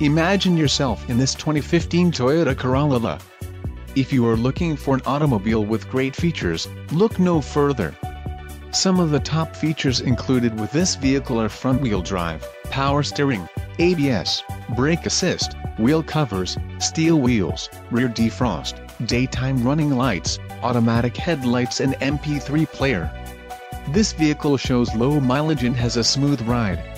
Imagine yourself in this 2015 Toyota Corolla. If you are looking for an automobile with great features, look no further. Some of the top features included with this vehicle are front-wheel drive, power steering, ABS, brake assist, wheel covers, steel wheels, rear defrost, daytime running lights, automatic headlights and MP3 player. This vehicle shows low mileage and has a smooth ride.